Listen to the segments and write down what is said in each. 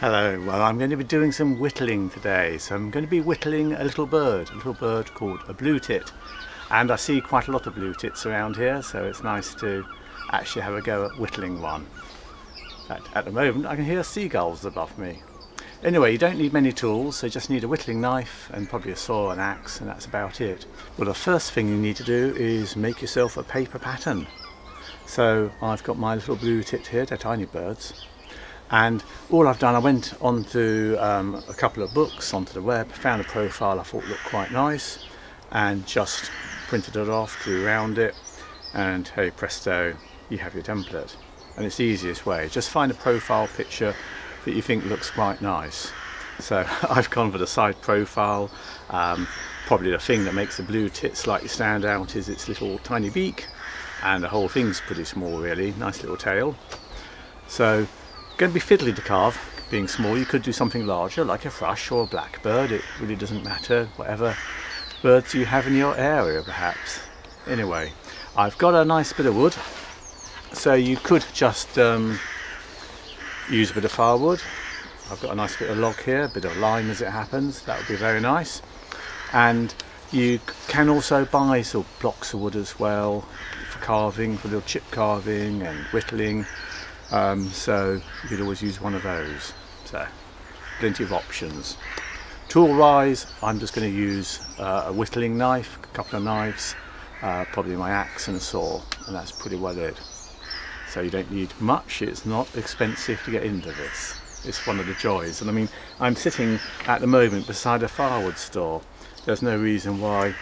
Hello, well I'm going to be doing some whittling today. So I'm going to be whittling a little bird, a little bird called a blue tit. And I see quite a lot of blue tits around here, so it's nice to actually have a go at whittling one. Fact, at the moment I can hear seagulls above me. Anyway, you don't need many tools, so you just need a whittling knife and probably a saw and axe, and that's about it. Well, the first thing you need to do is make yourself a paper pattern. So I've got my little blue tit here, they're tiny birds, and all I've done I went onto um, a couple of books onto the web found a profile I thought looked quite nice and just printed it off drew around it and hey presto you have your template. And it's the easiest way. Just find a profile picture that you think looks quite nice. So I've gone for the side profile. Um, probably the thing that makes the blue tit slightly stand out is its little tiny beak and the whole thing's pretty small really. Nice little tail. So Going to be fiddly to carve, being small. You could do something larger, like a thrush or a blackbird. It really doesn't matter, whatever birds you have in your area, perhaps. Anyway, I've got a nice bit of wood, so you could just um, use a bit of firewood. I've got a nice bit of log here, a bit of lime as it happens. That would be very nice. And you can also buy sort of blocks of wood as well for carving, for little chip carving and whittling. Um, so you could always use one of those. So plenty of options. Tool wise, I'm just going to use uh, a whittling knife, a couple of knives, uh, probably my axe and a saw, and that's pretty well it. So you don't need much, it's not expensive to get into this. It's one of the joys. And I mean, I'm sitting at the moment beside a firewood store. There's no reason why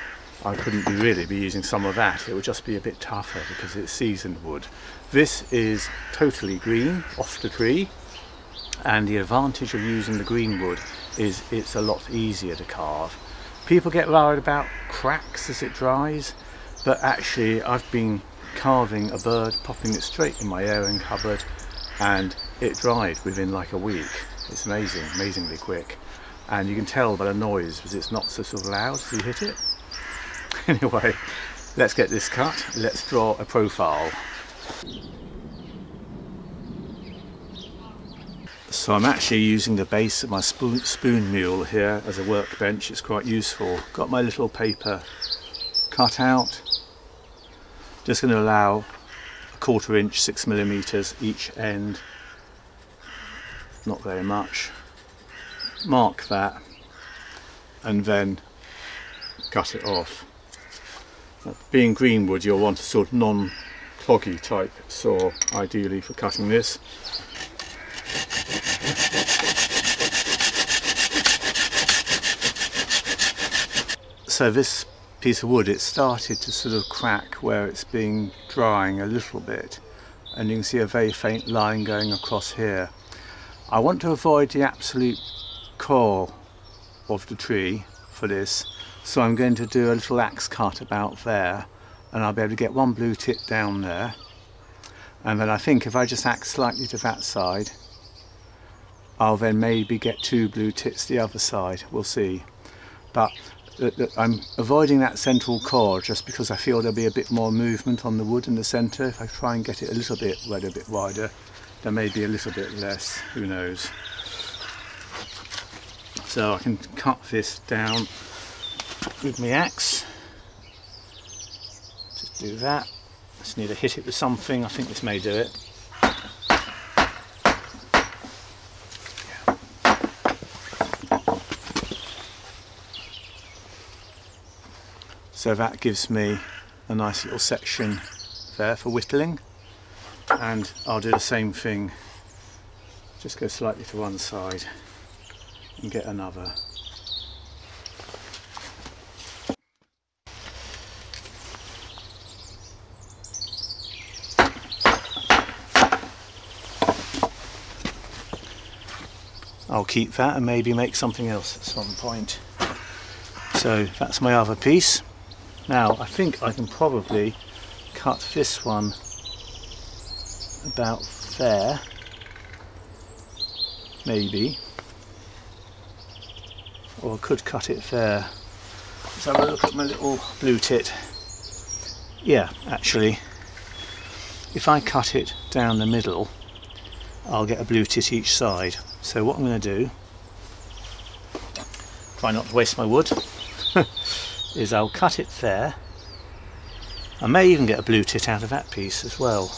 I couldn't really be using some of that. It would just be a bit tougher because it's seasoned wood. This is totally green off the tree and the advantage of using the green wood is it's a lot easier to carve. People get worried about cracks as it dries but actually I've been carving a bird, popping it straight in my airing cupboard and it dried within like a week. It's amazing, amazingly quick and you can tell by the noise because it's not so sort of loud as you hit it. anyway, let's get this cut. Let's draw a profile. So I'm actually using the base of my spoon, spoon mule here as a workbench. It's quite useful. Got my little paper cut out. Just going to allow a quarter inch, six millimeters each end. Not very much. Mark that and then cut it off. Being greenwood you'll want a sort of non-cloggy type saw ideally for cutting this. So this piece of wood it started to sort of crack where it's been drying a little bit and you can see a very faint line going across here. I want to avoid the absolute core of the tree for this so I'm going to do a little axe cut about there and I'll be able to get one blue tit down there. And then I think if I just axe slightly to that side, I'll then maybe get two blue tits the other side, we'll see. But uh, uh, I'm avoiding that central core just because I feel there'll be a bit more movement on the wood in the centre. If I try and get it a little bit red, a bit wider, there may be a little bit less, who knows. So I can cut this down with my axe. Do that. Just need to hit it with something. I think this may do it. So that gives me a nice little section there for whittling and I'll do the same thing just go slightly to one side and get another I'll keep that and maybe make something else at some point. So that's my other piece. Now I think I can probably cut this one about there, maybe, or I could cut it there. Let's have a look at my little blue tit. Yeah, actually, if I cut it down the middle, I'll get a blue tit each side. So what I'm going to do, try not to waste my wood, is I'll cut it there. I may even get a blue tit out of that piece as well.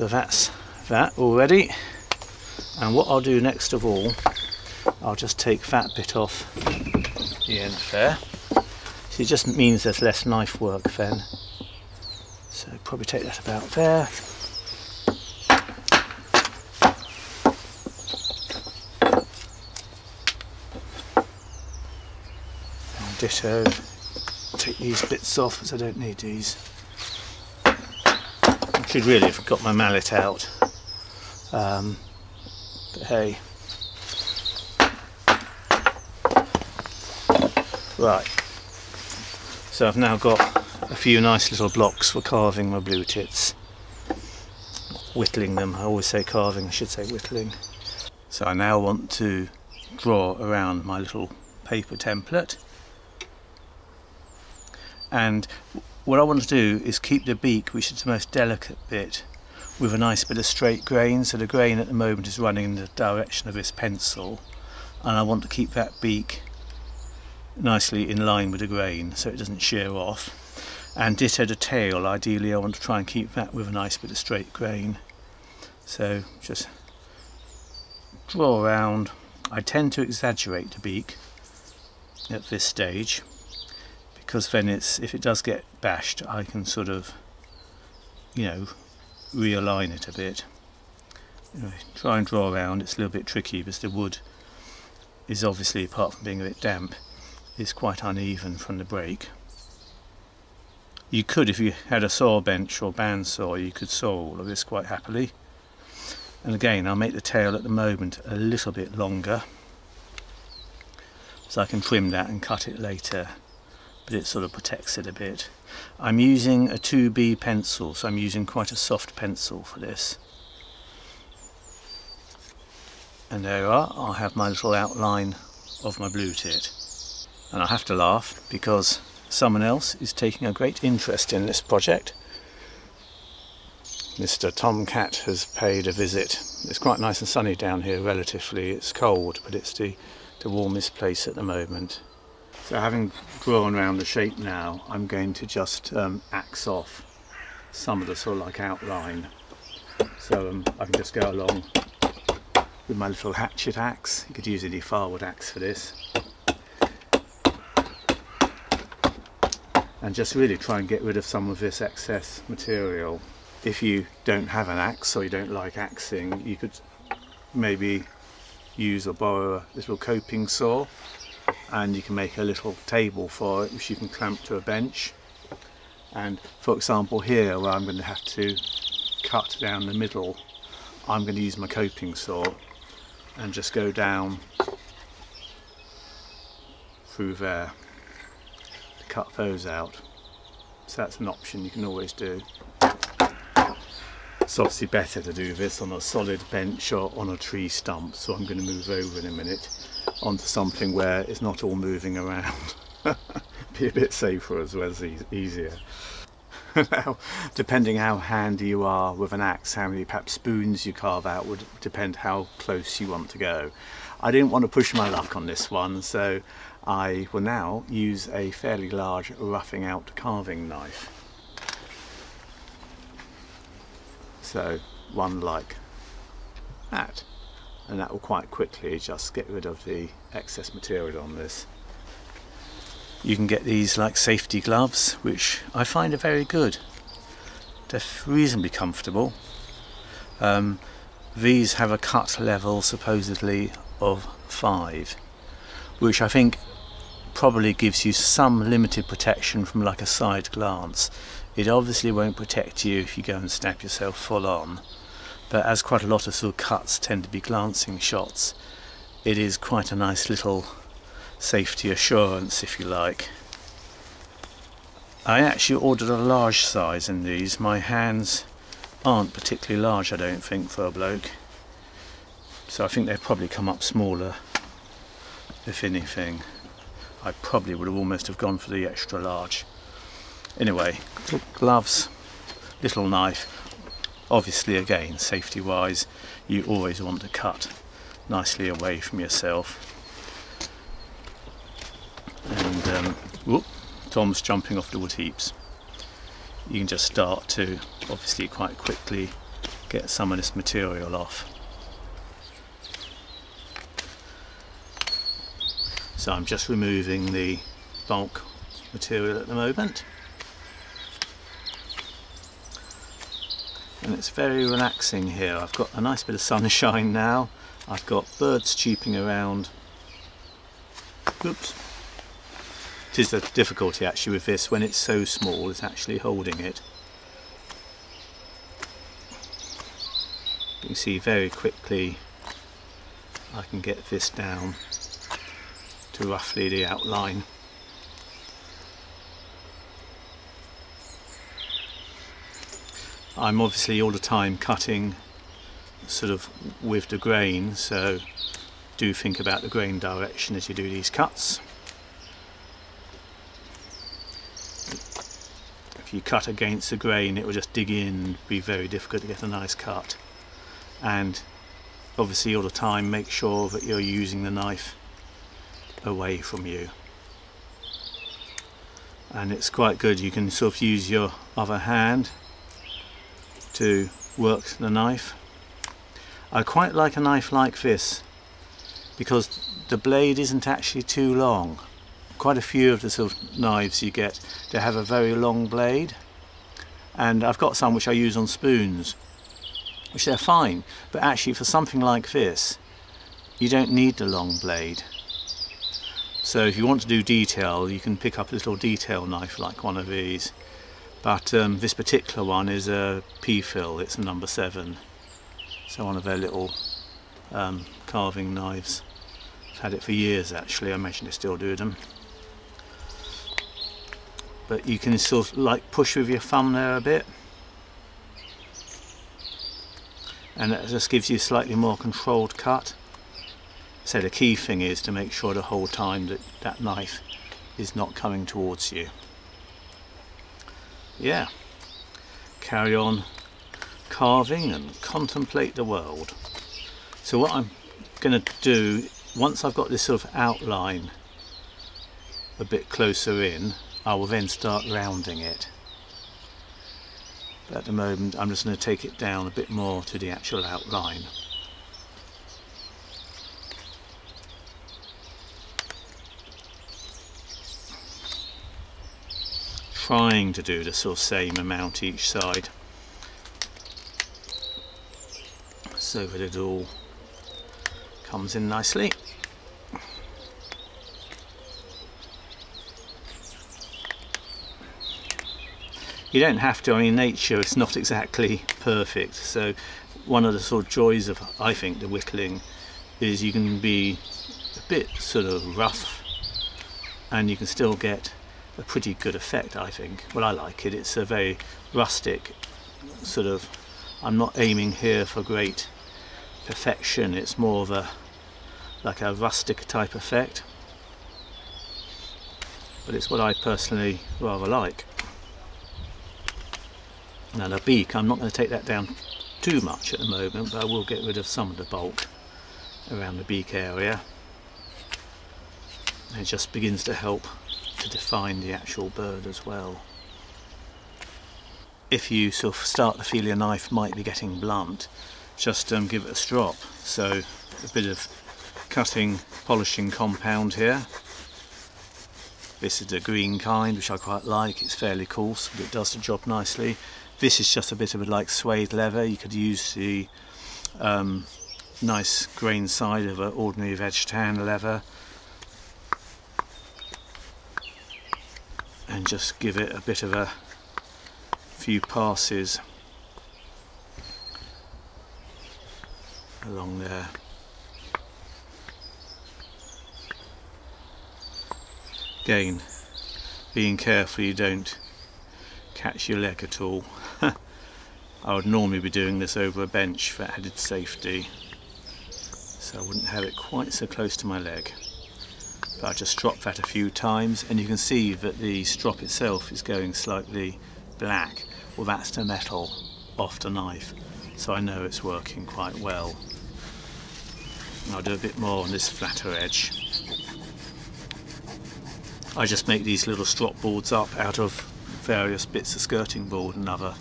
So that's that already. And what I'll do next of all, I'll just take that bit off the end there. So it just means there's less knife work then. So probably take that about there. And ditto, take these bits off because I don't need these. I should really have got my mallet out. Um, but hey. Right. So I've now got a few nice little blocks for carving my blue tits. Whittling them. I always say carving, I should say whittling. So I now want to draw around my little paper template. And what I want to do is keep the beak, which is the most delicate bit, with a nice bit of straight grain. So the grain at the moment is running in the direction of this pencil. And I want to keep that beak nicely in line with the grain so it doesn't shear off. And ditto the tail, ideally I want to try and keep that with a nice bit of straight grain. So just draw around. I tend to exaggerate the beak at this stage because then it's if it does get bashed I can sort of you know realign it a bit. Anyway, try and draw around, it's a little bit tricky because the wood is obviously apart from being a bit damp is quite uneven from the break. You could, if you had a saw bench or bandsaw, you could saw all of this quite happily. And again, I'll make the tail at the moment a little bit longer so I can trim that and cut it later but it sort of protects it a bit. I'm using a 2B pencil so I'm using quite a soft pencil for this and there you are, I'll have my little outline of my blue tit and I have to laugh because someone else is taking a great interest in this project. Mr. Tomcat has paid a visit. It's quite nice and sunny down here relatively. It's cold but it's the, the warmest place at the moment. So having drawn around the shape now I'm going to just um, axe off some of the sort of like outline. So um, I can just go along with my little hatchet axe. You could use any firewood axe for this. And just really try and get rid of some of this excess material. If you don't have an axe or you don't like axing, you could maybe use or borrow a little coping saw and you can make a little table for it which you can clamp to a bench. And for example here where I'm going to have to cut down the middle, I'm going to use my coping saw and just go down through there cut those out. So that's an option you can always do. It's obviously better to do this on a solid bench or on a tree stump, so I'm going to move over in a minute onto something where it's not all moving around. Be a bit safer as well as easier. now, depending how handy you are with an axe, how many perhaps spoons you carve out would depend how close you want to go. I didn't want to push my luck on this one, so I will now use a fairly large roughing out carving knife. So one like that and that will quite quickly just get rid of the excess material on this. You can get these like safety gloves which I find are very good. They're reasonably comfortable. Um, these have a cut level supposedly of 5 which I think probably gives you some limited protection from like a side glance. It obviously won't protect you if you go and stab yourself full on, but as quite a lot of sort of cuts tend to be glancing shots, it is quite a nice little safety assurance if you like. I actually ordered a large size in these. My hands aren't particularly large I don't think for a bloke. So I think they've probably come up smaller if anything. I probably would have almost have gone for the extra large. Anyway, gloves, little knife. Obviously again, safety wise, you always want to cut nicely away from yourself. And um, whoop, Tom's jumping off the wood heaps. You can just start to obviously quite quickly get some of this material off. So I'm just removing the bulk material at the moment. And it's very relaxing here. I've got a nice bit of sunshine now. I've got birds cheeping around. Oops. It is the difficulty actually with this when it's so small it's actually holding it. You can see very quickly I can get this down to roughly the outline. I'm obviously all the time cutting sort of with the grain so do think about the grain direction as you do these cuts. If you cut against the grain it will just dig in be very difficult to get a nice cut and obviously all the time make sure that you're using the knife away from you. And it's quite good. You can sort of use your other hand to work the knife. I quite like a knife like this because the blade isn't actually too long. Quite a few of the sort of knives you get they have a very long blade. And I've got some which I use on spoons which they're fine. But actually for something like this you don't need the long blade so if you want to do detail, you can pick up a little detail knife like one of these. But um, this particular one is a Pfeil, it's a number 7. So one of their little um, carving knives. I've had it for years actually, I imagine they still do them. But you can sort of like push with your thumb there a bit. And it just gives you a slightly more controlled cut. So the key thing is to make sure the whole time that that knife is not coming towards you. Yeah, carry on carving and contemplate the world. So what I'm going to do, once I've got this sort of outline a bit closer in, I will then start rounding it. But at the moment I'm just going to take it down a bit more to the actual outline. Trying to do the sort of same amount each side so that it all comes in nicely. You don't have to, I mean nature is not exactly perfect so one of the sort of joys of I think the whittling is you can be a bit sort of rough and you can still get a pretty good effect I think. Well I like it, it's a very rustic sort of, I'm not aiming here for great perfection, it's more of a like a rustic type effect. But it's what I personally rather like. Now the beak, I'm not going to take that down too much at the moment, but I will get rid of some of the bulk around the beak area. It just begins to help to define the actual bird as well. If you sort of start to feel your knife might be getting blunt, just um, give it a strop. So a bit of cutting, polishing compound here. This is the green kind, which I quite like. It's fairly coarse, but it does the job nicely. This is just a bit of a like suede leather. You could use the um, nice grain side of an ordinary veg tan leather and just give it a bit of a few passes along there. Again, being careful you don't catch your leg at all. I would normally be doing this over a bench for added safety so I wouldn't have it quite so close to my leg. But I just stropped that a few times and you can see that the strop itself is going slightly black. Well that's the metal off the knife so I know it's working quite well. And I'll do a bit more on this flatter edge. I just make these little strop boards up out of various bits of skirting board and other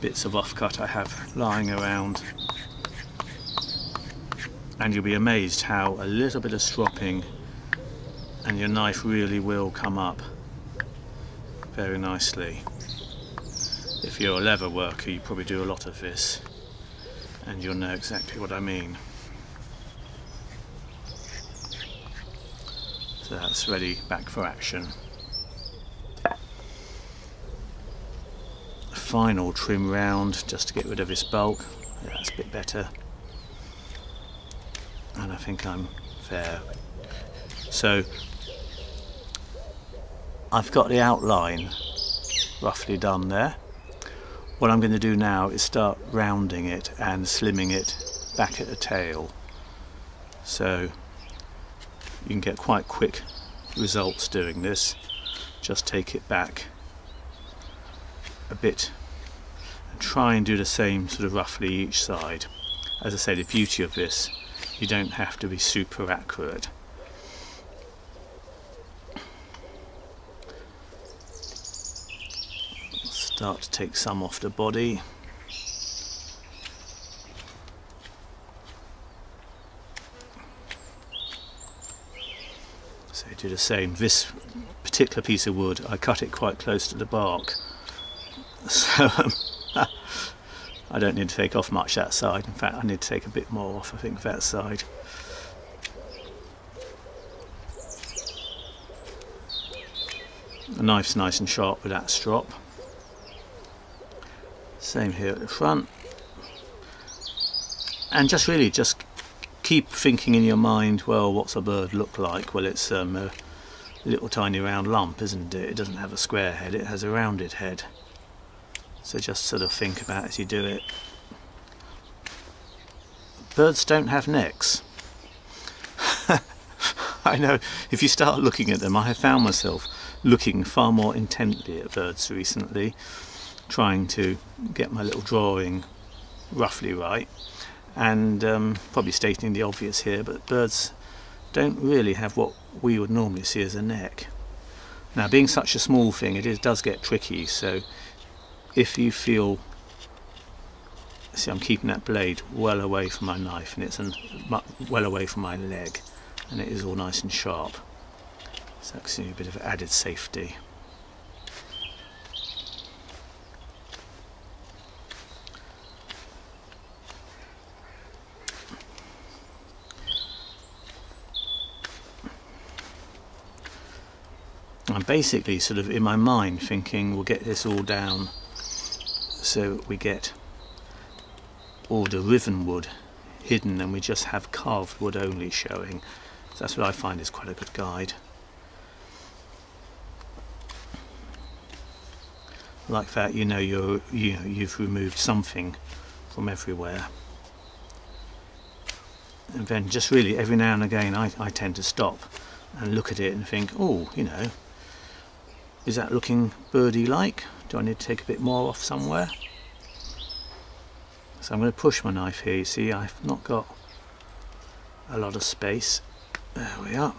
bits of offcut I have lying around. And you'll be amazed how a little bit of stropping and your knife really will come up very nicely. If you're a leather worker you probably do a lot of this and you'll know exactly what I mean. So that's ready back for action. Final trim round just to get rid of this bulk. Yeah, that's a bit better and I think I'm fair. So I've got the outline roughly done there. What I'm going to do now is start rounding it and slimming it back at the tail. So you can get quite quick results doing this. Just take it back a bit and try and do the same sort of roughly each side. As I say, the beauty of this you don't have to be super accurate. Start to take some off the body. So do the same. This particular piece of wood, I cut it quite close to the bark. So um, I don't need to take off much that side. In fact, I need to take a bit more off, I think, that side. The knife's nice and sharp with that strop. Same here at the front. And just really, just keep thinking in your mind, well, what's a bird look like? Well, it's um, a little tiny round lump, isn't it? It doesn't have a square head, it has a rounded head. So just sort of think about as you do it. Birds don't have necks. I know, if you start looking at them, I have found myself looking far more intently at birds recently, trying to get my little drawing roughly right, and um, probably stating the obvious here, but birds don't really have what we would normally see as a neck. Now, being such a small thing, it is, does get tricky, so if you feel see I'm keeping that blade well away from my knife and it's an, well away from my leg and it is all nice and sharp. So that's a bit of added safety I'm basically sort of in my mind thinking we'll get this all down so we get all the riven wood hidden and we just have carved wood only showing. So that's what I find is quite a good guide. Like that you know you're, you know, you've removed something from everywhere. And then just really every now and again I, I tend to stop and look at it and think, oh, you know, is that looking birdie like? Do I need to take a bit more off somewhere? So I'm going to push my knife here, you see I've not got a lot of space. There we are.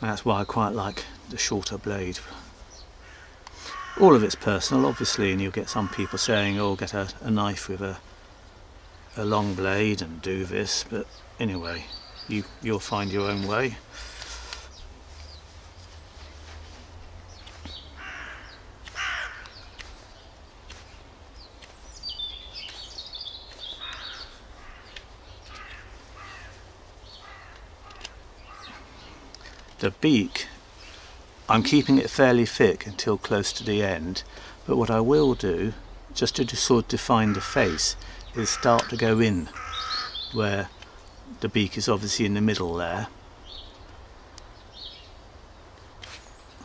that's why I quite like the shorter blade. All of it's personal obviously and you'll get some people saying oh get a, a knife with a, a long blade and do this but anyway you, you'll find your own way. The beak, I'm keeping it fairly thick until close to the end, but what I will do, just to sort of define the face, is start to go in where the beak is obviously in the middle there.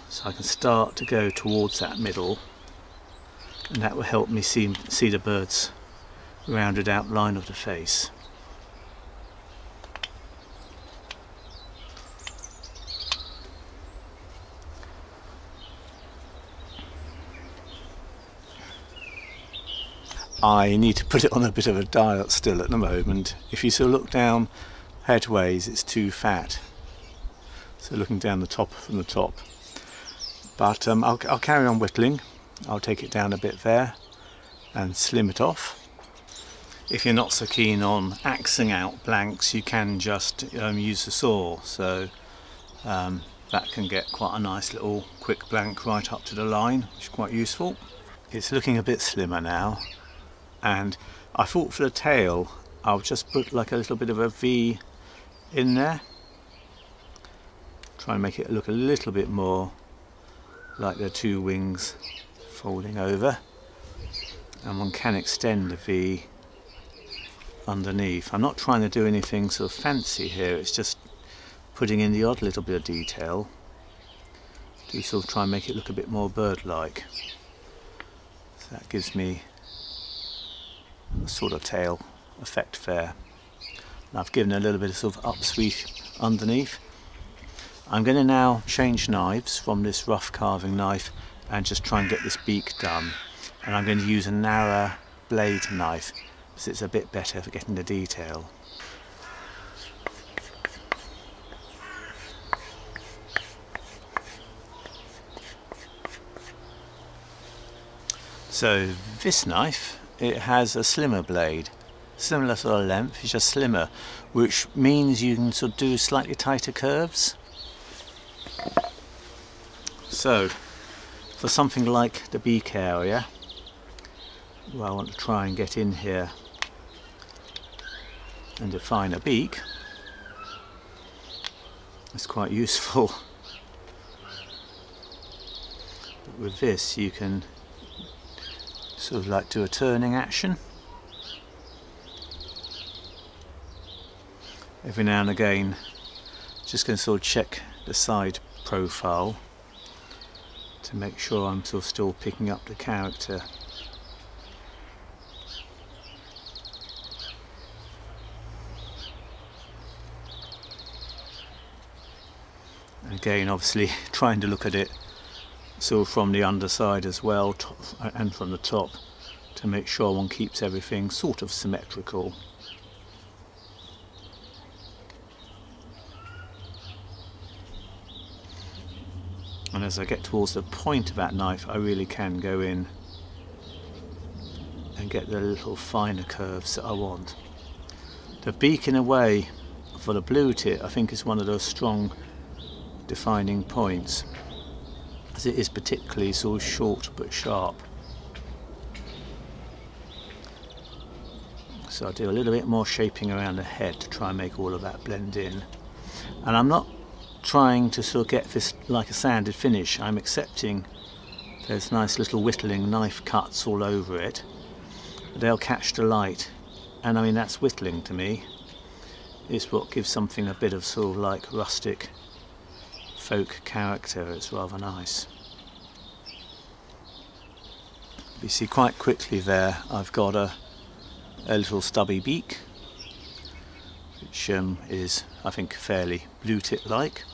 So I can start to go towards that middle and that will help me see, see the bird's rounded outline of the face. I need to put it on a bit of a diet still at the moment. If you sort of look down headways, it's too fat. So looking down the top from the top. But um, I'll, I'll carry on whittling. I'll take it down a bit there and slim it off. If you're not so keen on axing out blanks, you can just um, use the saw. So um, that can get quite a nice little quick blank right up to the line, which is quite useful. It's looking a bit slimmer now. And I thought for the tail, I'll just put like a little bit of a V in there. Try and make it look a little bit more like the two wings folding over and one can extend the V underneath. I'm not trying to do anything sort of fancy here, it's just putting in the odd little bit of detail to sort of try and make it look a bit more bird-like. So that gives me sort of tail effect there. And I've given a little bit of sort of upsweep underneath. I'm going to now change knives from this rough carving knife and just try and get this beak done. And I'm going to use a narrow blade knife because it's a bit better for getting the detail. So this knife, it has a slimmer blade, similar sort of length, it's just slimmer, which means you can sort of do slightly tighter curves. So, for something like the beak area, where I want to try and get in here and define a beak. It's quite useful. But with this you can sort of like do a turning action. Every now and again just going to sort of check the side profile to make sure I'm sort of still picking up the character. Again obviously trying to look at it so from the underside as well and from the top to make sure one keeps everything sort of symmetrical. and as I get towards the point of that knife I really can go in and get the little finer curves that I want. The beak in a way for the blue tit I think is one of those strong defining points as it is particularly sort of short but sharp. So I do a little bit more shaping around the head to try and make all of that blend in. And I'm not trying to sort of get this like a sanded finish. I'm accepting there's nice little whittling knife cuts all over it. They'll catch the light. And I mean that's whittling to me. It's what gives something a bit of sort of like rustic folk character. It's rather nice. You see quite quickly there I've got a, a little stubby beak which um, is I think fairly blue tit like.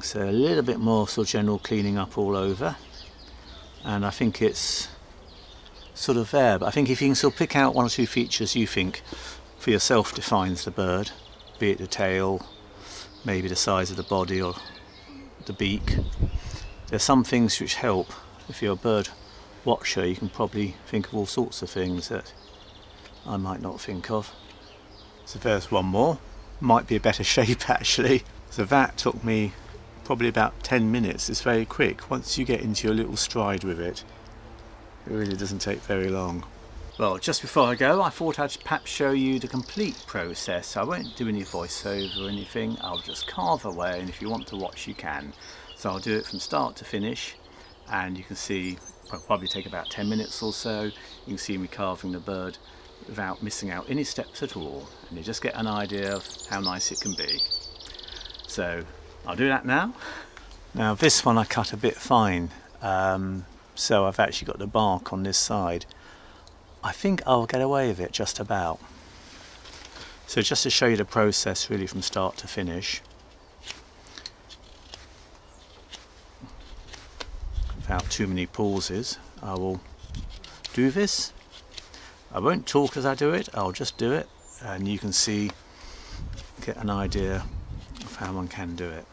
So a little bit more sort of general cleaning up all over and I think it's sort of there but I think if you can sort of pick out one or two features you think for yourself defines the bird be it the tail maybe the size of the body or the beak. There's some things which help. If you're a bird watcher you can probably think of all sorts of things that I might not think of. So there's one more. Might be a better shape actually. So that took me probably about 10 minutes. It's very quick. Once you get into your little stride with it, it really doesn't take very long. Well, just before I go, I thought I'd perhaps show you the complete process. I won't do any voiceover or anything, I'll just carve away and if you want to watch you can. So I'll do it from start to finish and you can see, it'll probably take about 10 minutes or so, you can see me carving the bird without missing out any steps at all and you just get an idea of how nice it can be. So I'll do that now. Now this one I cut a bit fine um, so I've actually got the bark on this side I think I'll get away with it just about. So just to show you the process really from start to finish. Without too many pauses, I will do this. I won't talk as I do it, I'll just do it and you can see, get an idea of how one can do it.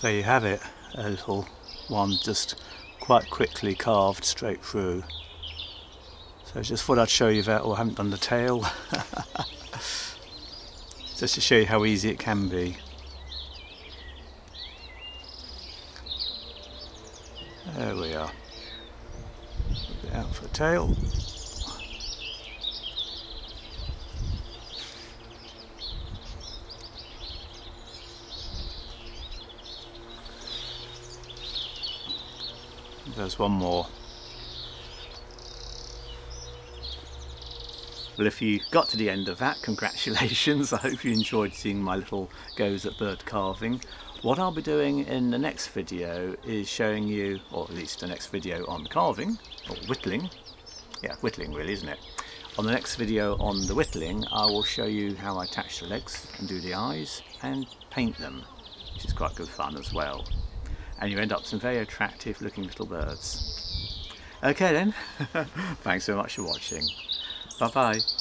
There you have it, a little one just quite quickly carved straight through. So I just thought I'd show you that, or I haven't done the tail. just to show you how easy it can be. There we are. Out for tail. There's one more. Well, if you got to the end of that, congratulations. I hope you enjoyed seeing my little goes at bird carving. What I'll be doing in the next video is showing you, or at least the next video on carving, or whittling. Yeah, whittling really, isn't it? On the next video on the whittling, I will show you how I attach the legs and do the eyes and paint them, which is quite good fun as well and you end up some very attractive looking little birds. Okay then, thanks so much for watching. Bye bye.